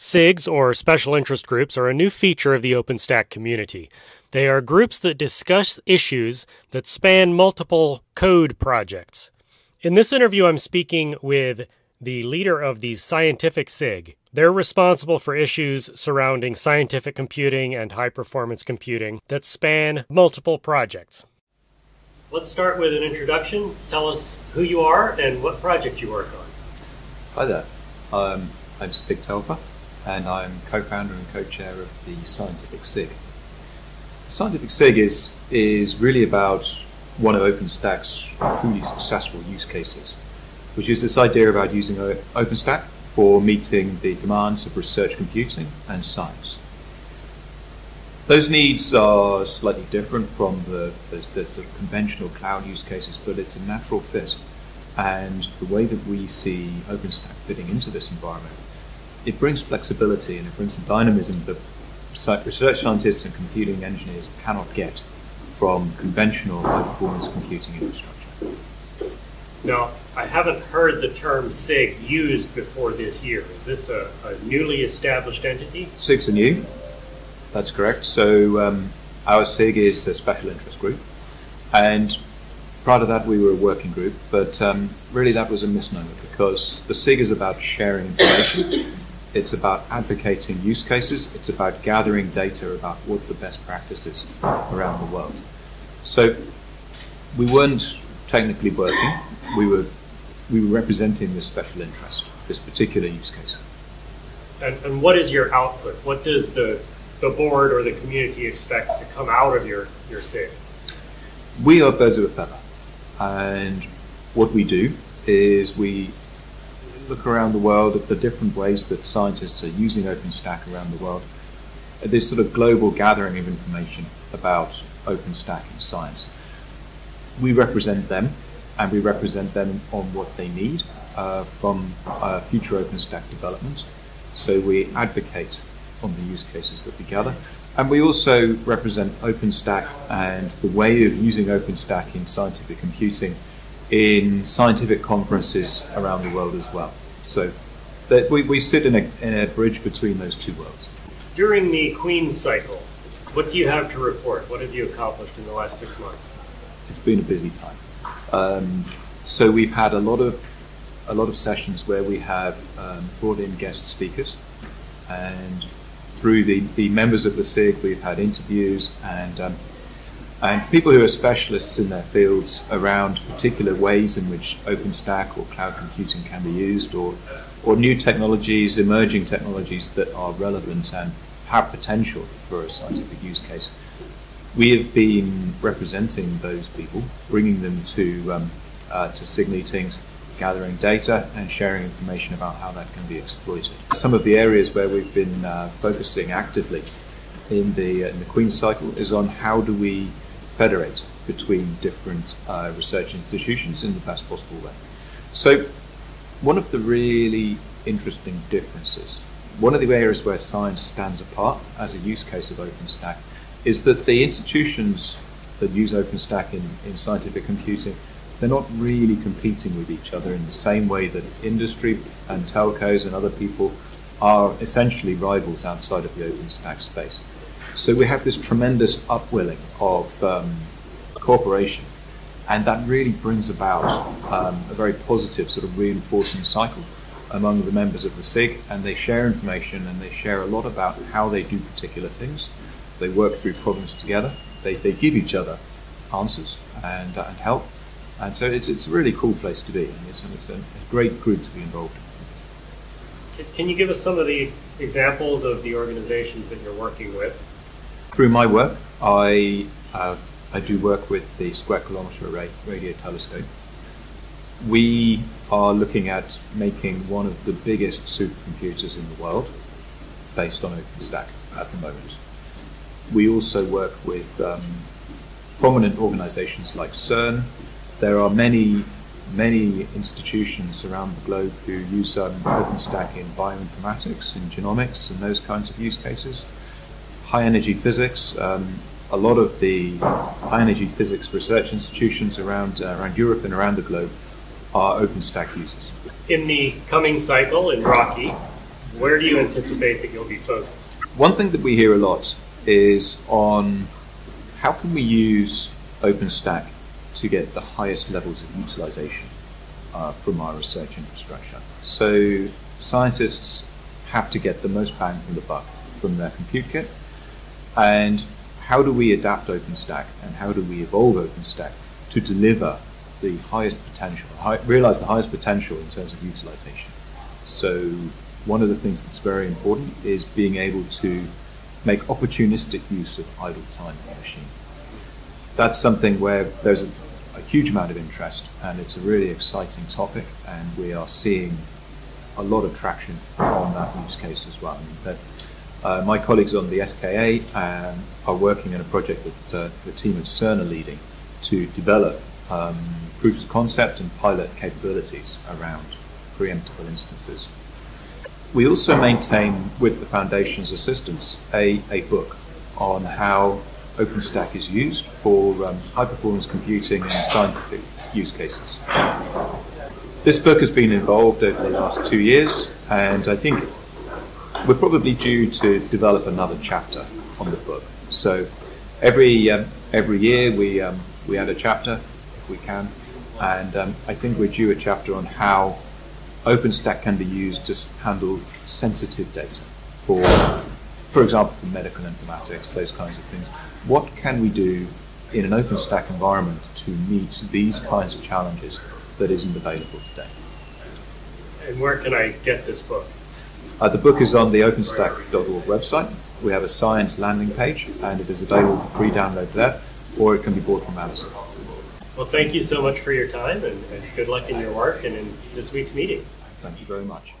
SIGs, or Special Interest Groups, are a new feature of the OpenStack community. They are groups that discuss issues that span multiple code projects. In this interview, I'm speaking with the leader of the Scientific SIG. They're responsible for issues surrounding scientific computing and high performance computing that span multiple projects. Let's start with an introduction. Tell us who you are and what project you work on. Hi there. Um, I'm Stig Telfer and I'm co-founder and co-chair of the Scientific SIG. Scientific SIG is, is really about one of OpenStack's truly successful use cases, which is this idea about using OpenStack for meeting the demands of research computing and science. Those needs are slightly different from the, the, the sort of conventional cloud use cases, but it's a natural fit. And the way that we see OpenStack fitting into this environment it brings flexibility and it brings a dynamism that research scientists and computing engineers cannot get from conventional high performance computing infrastructure. Now, I haven't heard the term SIG used before this year. Is this a, a newly established entity? SIGs are new. That's correct. So, um, our SIG is a special interest group. And prior to that, we were a working group. But um, really, that was a misnomer because the SIG is about sharing information it's about advocating use cases. It's about gathering data about what the best practices around the world. So we weren't technically working. We were we were representing this special interest, this particular use case. And, and what is your output? What does the the board or the community expect to come out of your your SIG? We are birds of a feather, and what we do is we look around the world at the different ways that scientists are using OpenStack around the world, this sort of global gathering of information about OpenStack and science. We represent them, and we represent them on what they need uh, from uh, future OpenStack development. So we advocate on the use cases that we gather. And we also represent OpenStack and the way of using OpenStack in scientific computing in scientific conferences around the world as well. So that we, we sit in a, in a bridge between those two worlds. During the Queens cycle, what do you have to report? What have you accomplished in the last six months? It's been a busy time. Um, so we've had a lot of a lot of sessions where we have um, brought in guest speakers, and through the, the members of the SIG, we've had interviews and um, and people who are specialists in their fields around particular ways in which OpenStack or cloud computing can be used, or, or new technologies, emerging technologies that are relevant and have potential for a scientific use case. We have been representing those people, bringing them to, um, uh, to SIG meetings, gathering data and sharing information about how that can be exploited. Some of the areas where we've been uh, focusing actively in the, uh, in the Queens cycle is on how do we federate between different uh, research institutions in the best possible way. So, one of the really interesting differences, one of the areas where science stands apart as a use case of OpenStack, is that the institutions that use OpenStack in, in scientific computing, they're not really competing with each other in the same way that industry and telcos and other people are essentially rivals outside of the OpenStack space. So we have this tremendous upwelling of um, cooperation, and that really brings about um, a very positive sort of reinforcing cycle among the members of the SIG, and they share information and they share a lot about how they do particular things. They work through problems together. They, they give each other answers and, uh, and help. And so it's, it's a really cool place to be, and it's, it's a, a great group to be involved in. Can you give us some of the examples of the organizations that you're working with? Through my work, I uh, I do work with the Square Kilometre Array Radio Telescope. We are looking at making one of the biggest supercomputers in the world based on OpenStack at the moment. We also work with um, prominent organizations like CERN. There are many, many institutions around the globe who use um, OpenStack in bioinformatics, in genomics, and those kinds of use cases high energy physics. Um, a lot of the high energy physics research institutions around uh, around Europe and around the globe are OpenStack users. In the coming cycle in Rocky, Where do you anticipate that you'll be focused? One thing that we hear a lot is on how can we use OpenStack to get the highest levels of utilization uh, from our research infrastructure. So scientists have to get the most bang from the buck from their compute kit. And how do we adapt OpenStack and how do we evolve OpenStack to deliver the highest potential, high, realize the highest potential in terms of utilization? So one of the things that's very important is being able to make opportunistic use of idle time in the machine. That's something where there's a, a huge amount of interest and it's a really exciting topic and we are seeing a lot of traction on that use case as well. That, uh, my colleagues on the SKA um, are working on a project that uh, the team at CERN are leading to develop um, proofs of concept and pilot capabilities around preemptible instances. We also maintain, with the Foundation's assistance, a, a book on how OpenStack is used for um, high performance computing and scientific use cases. This book has been involved over the last two years, and I think we're probably due to develop another chapter on the book. So every um, every year we um, we add a chapter if we can, and um, I think we're due a chapter on how OpenStack can be used to handle sensitive data for, for example, for medical informatics, those kinds of things. What can we do in an OpenStack environment to meet these kinds of challenges that isn't available today. And where can I get this book? Uh, the book is on the openstack.org website. We have a science landing page, and it is available for free download there, or it can be bought from Amazon. Well, thank you so much for your time, and, and good luck in your work and in this week's meetings. Thank you very much.